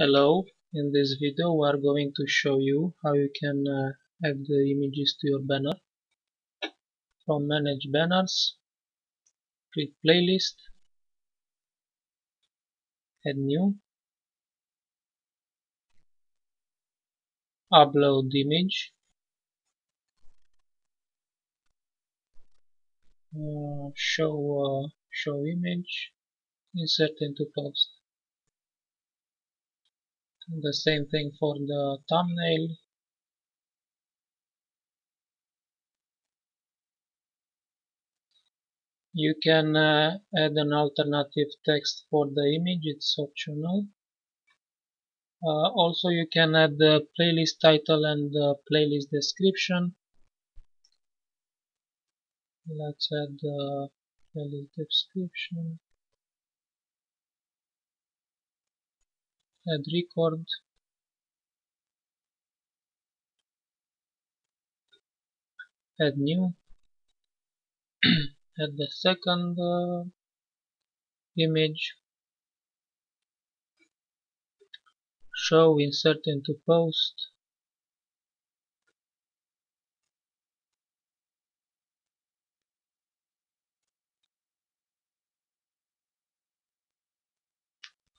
Hello, in this video we are going to show you how you can uh, add the images to your banner. From manage banners, click playlist, add new, upload image, uh, show uh, show image, insert into post. The same thing for the thumbnail. You can uh, add an alternative text for the image, it's optional. Uh, also you can add the playlist title and the playlist description. Let's add the playlist description. Add record. Add new. Add the second uh, image. Show insert into post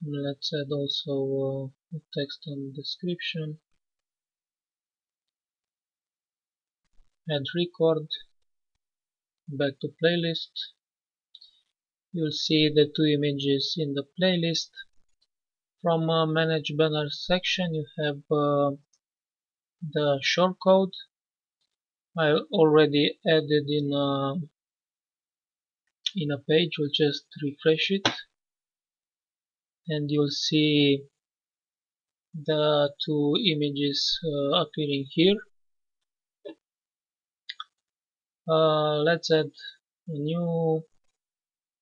let's add also uh, text and description. Add record back to playlist. You'll see the two images in the playlist. From uh, manage banner section you have uh, the shortcode I already added in a, in a page we'll just refresh it and you'll see the two images uh, appearing here. Uh, let's add a new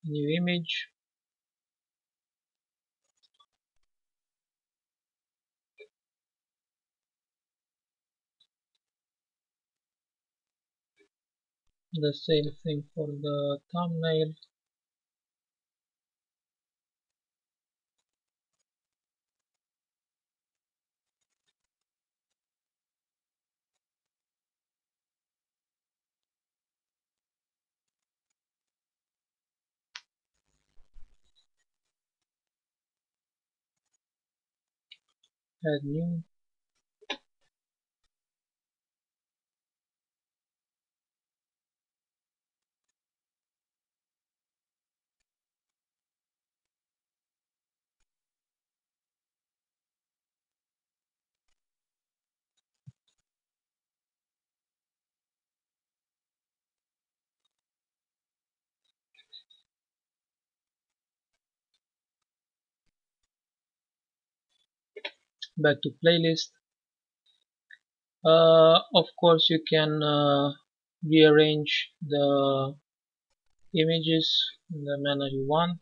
new image. The same thing for the thumbnail add new back to playlist. Uh, of course you can uh, rearrange the images in the manner you want.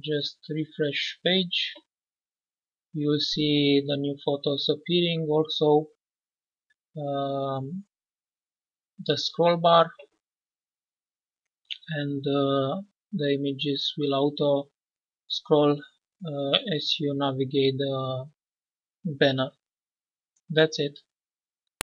Just refresh page. You'll see the new photos appearing also. Um, the scroll bar. And uh, the images will auto scroll uh, as you navigate the banner. That's it